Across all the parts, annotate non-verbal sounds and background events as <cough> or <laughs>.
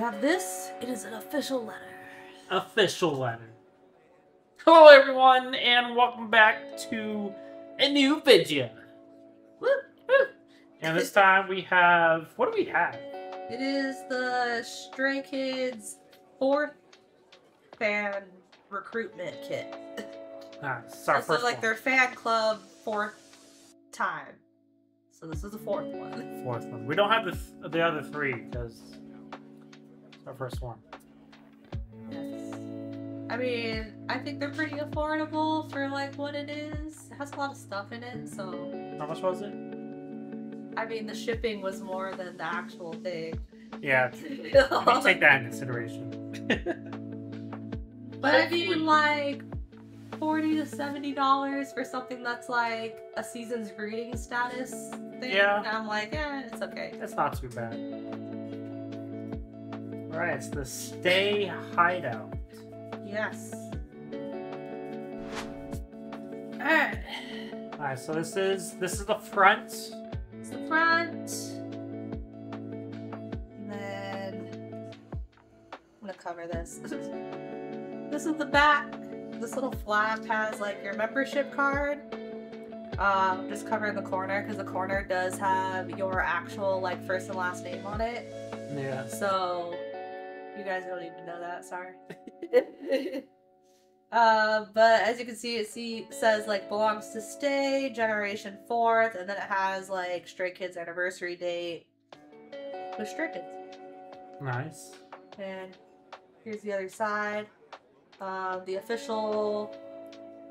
have this. It is an official letter. Official letter. Hello, everyone, and welcome back to a new video. And this time we have. What do we have? It is the Stray Kids fourth fan recruitment kit. Ah, is our this first is like one. their fan club fourth time. So this is the fourth one. fourth one. We don't have the, th- the other three because our first one. Yes. I mean, I think they're pretty affordable for like what it is. It has a lot of stuff in it, so How much was it? I mean the shipping was more than the actual thing. Yeah, <laughs> we take that into consideration. <laughs> But I mean, like forty to seventy dollars for something that's like a season's greeting status thing. Yeah. And I'm like, yeah, it's okay. It's not too bad. Alright, it's the Stay Hideout. Yes. Alright. Alright, so this is this is the front. It's the front. And then I'm gonna cover this. <laughs> this is the back. This little flap has like your membership card. Um, just covering the corner because the corner does have your actual like first and last name on it. Yeah. So you guys don't need to know that. Sorry. <laughs> uh, but as you can see, it see says like belongs to stay generation fourth, and then it has like Stray Kids anniversary date with Stray Kids. Nice. And here's the other side. Um, the official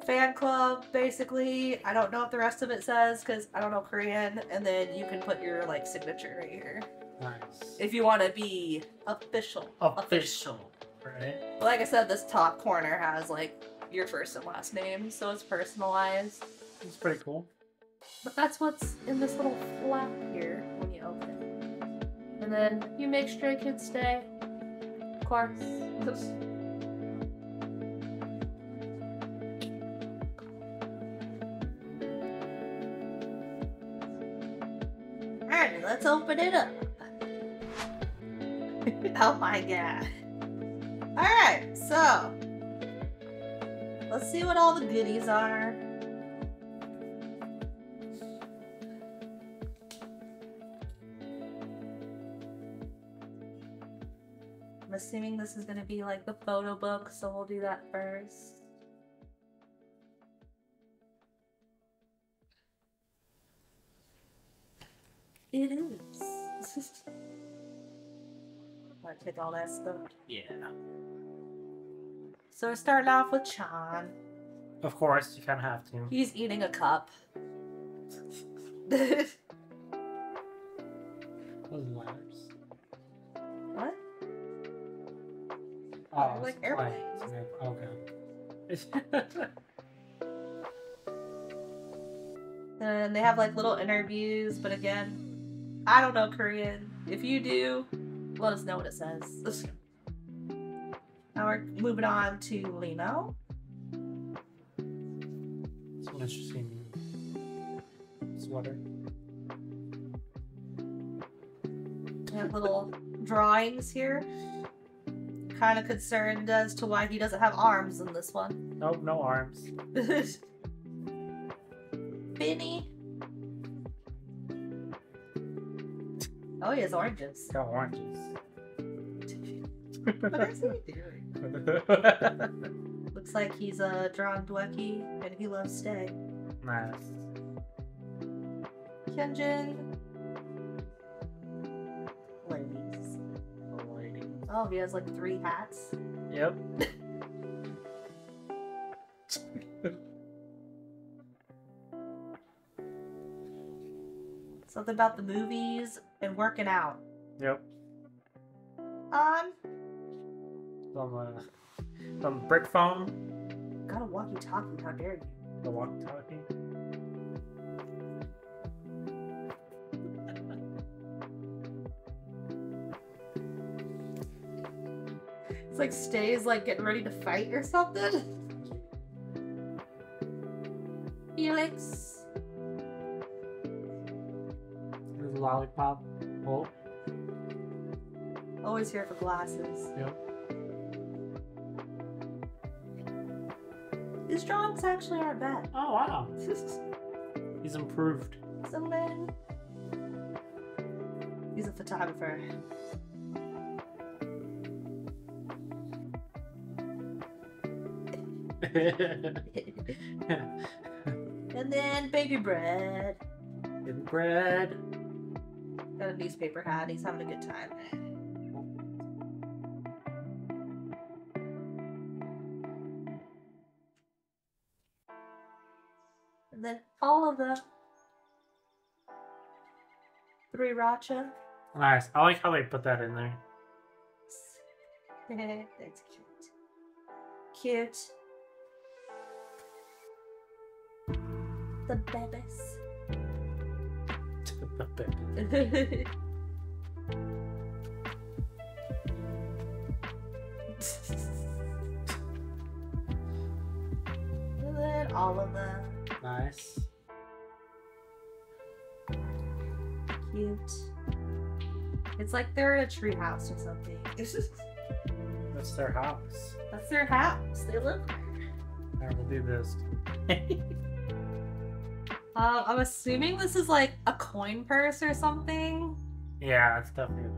fan club, basically. I don't know what the rest of it says because I don't know Korean. And then you can put your like signature right here Nice. if you want to be official. Official. Right? But like I said, this top corner has like your first and last name, so it's personalized. It's pretty cool. But that's what's in this little flap here when you open it. And then you make Stray Kids stay. Of course. Let's open it up. <laughs> oh my god. Alright, so let's see what all the goodies are. I'm assuming this is gonna be like the photo book, so we'll do that first. It is. <laughs> I'll take all that stuff. Yeah. So we're starting off with Chan. Of course, you kind of have to. He's eating a cup. <laughs> Those letters. what? Oh, like it's airplanes. planes. Okay. <laughs> And they have like little interviews, but again, I don't know Korean. If you do, let us know what it says. Now we're moving on to Lino. It's an interesting sweater. We have little drawings here. Kind of concerned as to why he doesn't have arms in this one. Nope, no arms. <laughs> Binny. Oh, he has oranges. Got oranges. What is he doing? <laughs> Looks like he's a drawn Dwaekki and he loves stay. nice. Hyunjin. Ladies. Lady. Oh, he has like three hats. Yep. <laughs> Something about the movies and working out. Yep. On. Some uh, some brick phone. Got a walkie talkie, how dare you? The walkie-talkie. It's like stays like getting ready to fight or something. Felix. Lollipop. Oh. Always here for glasses. Yep. His drawings actually aren't bad. Oh wow. <laughs> He's improved. So then, he's a photographer. <laughs> and then baby bread. Getting bread. Got a newspaper hat. He's having a good time. And then all of the three Racha. Nice. I like how they put that in there. <laughs> That's cute. Cute. The babies. And then all of them. nice. Cute. It's like they're in a tree house or something. It's just That's their house. that's their house. They live there. Alright, we'll do this. <laughs> Um, I'm assuming this is like a coin purse or something. yeah, it's definitely.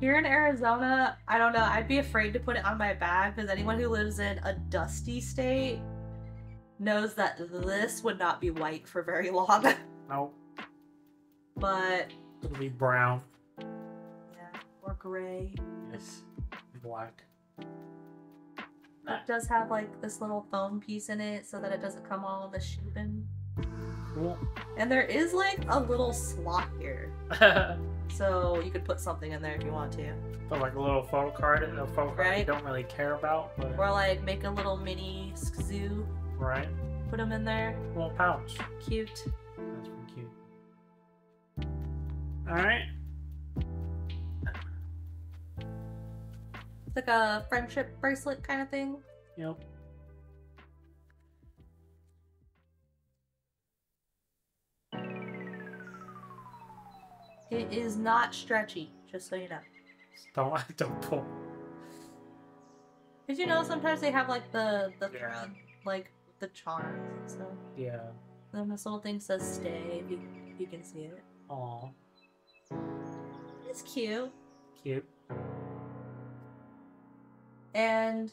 Here in Arizona, I don't know. I'd be afraid to put it on my bag because anyone who lives in a dusty state knows that this would not be white for very <laughs> long. Nope. but It'll be brown. yeah, or gray. Yes. Black. It does have like this little foam piece in it so that it doesn't come all misshapen. Cool. And there is like a little slot here. <laughs> So you could put something in there if you want to. Put like a little photo card in a photo card you Right. don't really care about, but Or like make a little mini zoo, right. put them in there. Little pouch. Cute. That's pretty cute. Alright. It's like a friendship bracelet kind of thing. Yep. It is not stretchy, just so you know. Don't <laughs> don't pull. Did you know sometimes they have like the the Yeah. thread, like the charms and stuff. Yeah. Then this little thing says "stay." If you, if you can see it, Aw. it's cute. Cute. And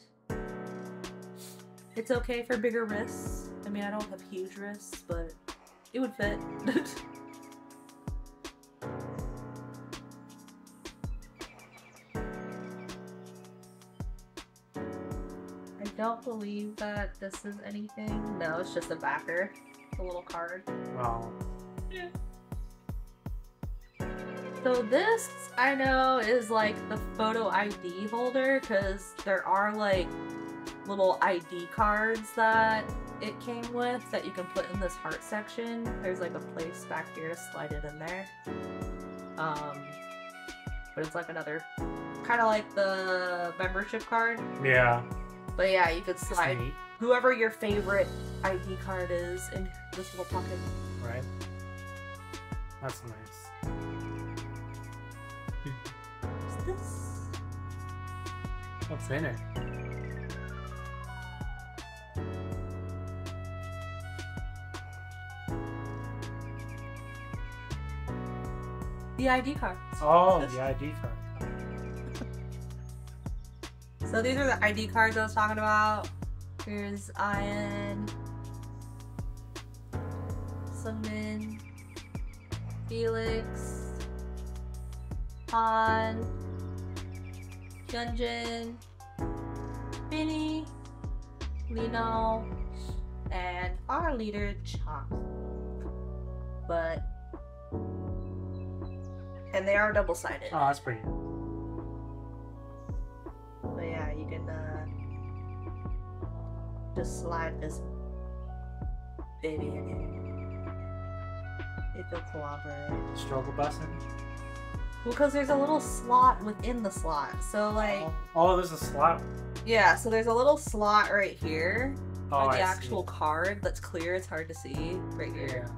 it's okay for bigger wrists. I mean, I don't have huge wrists, but it would fit. <laughs> I don't believe that this is anything. No, it's just a backer, It's a little card. Well. So this I know is like the photo ID holder because there are like little ID cards that it came with that you can put in this heart section. There's like a place back here to slide it in there. Um, but it's like another kind of like the membership card. Yeah. But yeah, you could slide whoever your favorite ID card is in this little pocket. right? That's nice. What's? The ID card. Oh, the ID card. So these are the ID cards I was talking about. Here's I.N, Seungmin, Felix, Han, Hyunjin, Binny, Lino, and our leader Chan. But and they are double sided. Oh, that's pretty. But yeah, you can uh, just slide this baby in. If you'll cooperate. Struggle button. Well, because there's a little slot within the slot. So, like, Oh, there's a slot. Yeah, so there's a little slot right here Oh, on I the see. actual card that's clear. It's hard to see right here. Yeah.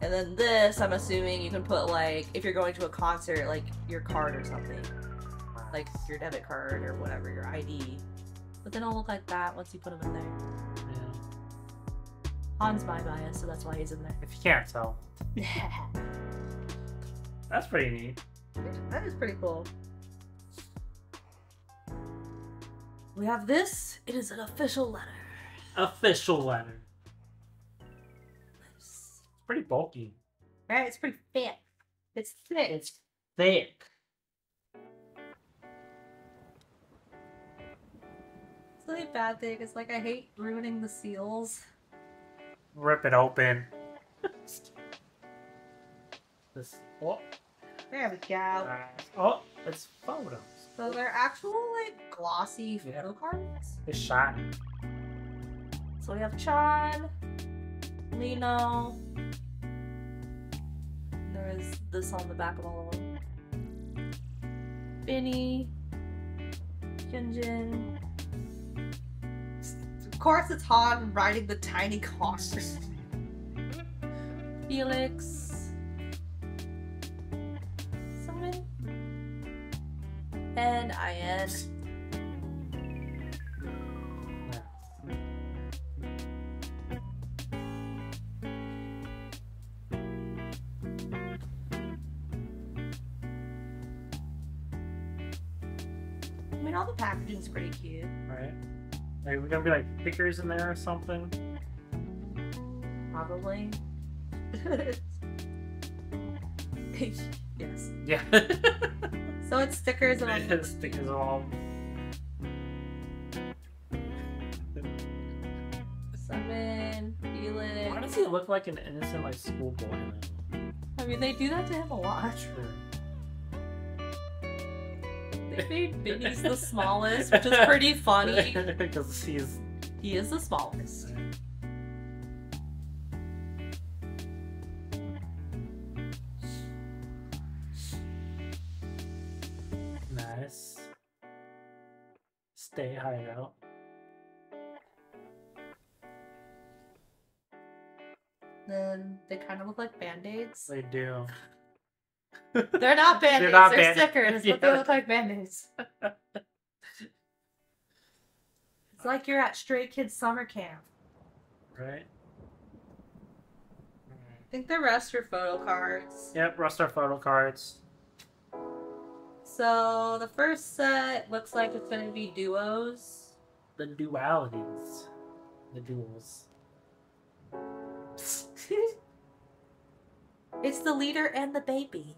And then this, I'm assuming you can put like if you're going to a concert, like your card or something, like your debit card or whatever, your ID. But then it'll look like that once you put them in there. Yeah. Han's my bias, so that's why he's in there. If you can't tell, <laughs> that's pretty neat. that is pretty cool. We have this. It is an official letter. Official letter. It's pretty bulky. Right? It's pretty thick. It's thick. It's thick. It's the only bad thing. It's like I hate ruining the seals. Rip it open. <laughs> this. Oh, There we go. uh, oh, it's photos. So they're actual like glossy Yeah. photo cards. It's shiny. So we have Chan, Lino. There is this on the back of all of them. Binny, Hyunjin. Of course, it's Han riding the tiny car. <laughs> Felix. Seungmin. And I.N. I mean, all the packaging's pretty cute. Right? Are we gonna be like stickers in there or something? Probably. yes. Yeah. So it's stickers and like, <laughs> stickers all. Seungmin, Felix. Why does he look like an innocent like schoolboy now? I mean, they do that to him a lot. True. Made Binny's <laughs> the smallest, which is pretty funny. <laughs> because he's He is the smallest. nice. Stay hideout. Then they kind of look like band-aids. They do. They're not band-aids, they're, not band- stickers, but they look like band-aids. <laughs> It's like you're at Stray Kids summer camp. Right? Mm-hmm. I think the rest are photo cards. Yep, rest are photo cards. So the first set looks like it's gonna be duos. The dualities. The duels. <laughs> it's the leader and the baby.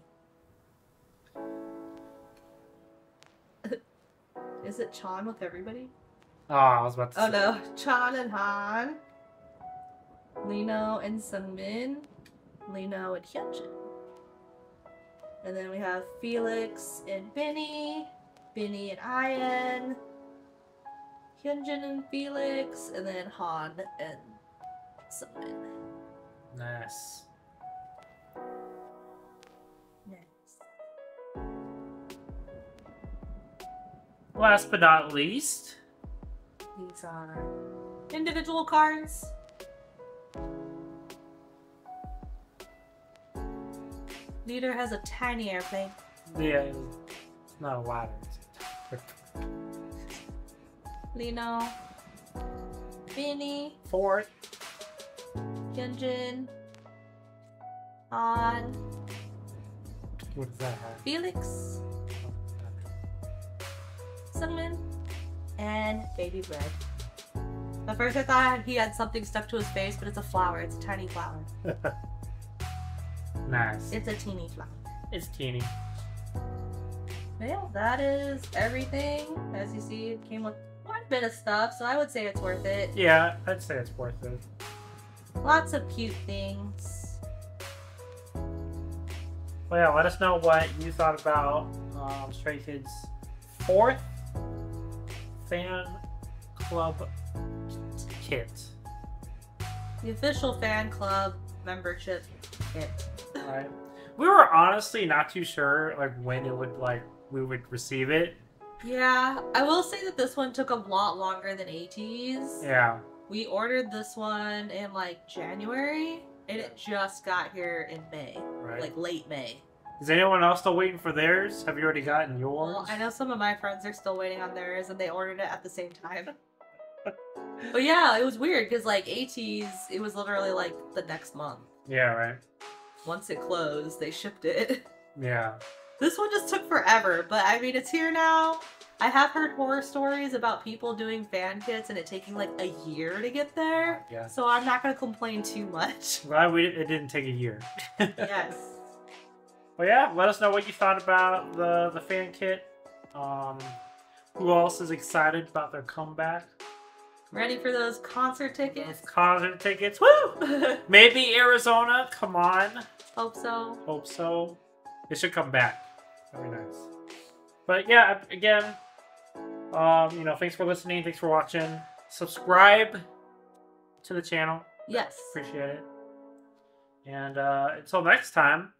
Is it Chan with everybody? Oh, I was about to say. Oh say. no, Chan and Han, Lino and Seungmin, Lino and Hyunjin. And then we have Felix and Binny, Binny and I.N, Hyunjin and Felix, and then Han and Seungmin. Nice. Last but not least, These are individual cards. Leader has a tiny airplane. yeah, not a a- Lino, Binny, Fort. Hyunjin, Han, What does that have? Felix, Seungmin, and Baby Bread. At first I thought he had something stuck to his face, but it's a flower. It's a tiny flower. <laughs> nice. It's a teeny flower. It's teeny. Yeah, that is everything. As you see, it came with quite a bit of stuff, so I would say it's worth it. Yeah, I'd say it's worth it. Lots of cute things. Well, yeah, let us know what you thought about um, Stray Kids' fourth fan club kit. The official fan club membership kit. Right? We were honestly not too sure like when it would like we would receive it. Yeah, I will say that this one took a lot longer than ATEEZ. Yeah. We ordered this one in like January, and it just got here in May, Right. like late May. Is anyone else still waiting for theirs? Have you already gotten yours? Well, I know some of my friends are still waiting on theirs, and they ordered it at the same time. <laughs> but yeah, it was weird because like ATEEZ, it was literally like the next month. Yeah, right. Once it closed, they shipped it. <laughs> Yeah. This one just took forever, but I mean, it's here now. I have heard horror stories about people doing fan kits and it taking like a year to get there. Yeah. So I'm not gonna complain too much. Glad we it didn't take a year. <laughs> yes. Well, yeah. Let us know what you thought about the the fan kit. Um, who else is excited about their comeback? Ready for those concert tickets? concert tickets. Woo! <laughs> Maybe Arizona. Come on. Hope so. Hope so. It should come back. That'd be nice. But yeah, again, um, you know, thanks for listening. Thanks for watching. Subscribe to the channel. Yes. Appreciate it. And uh, until next time,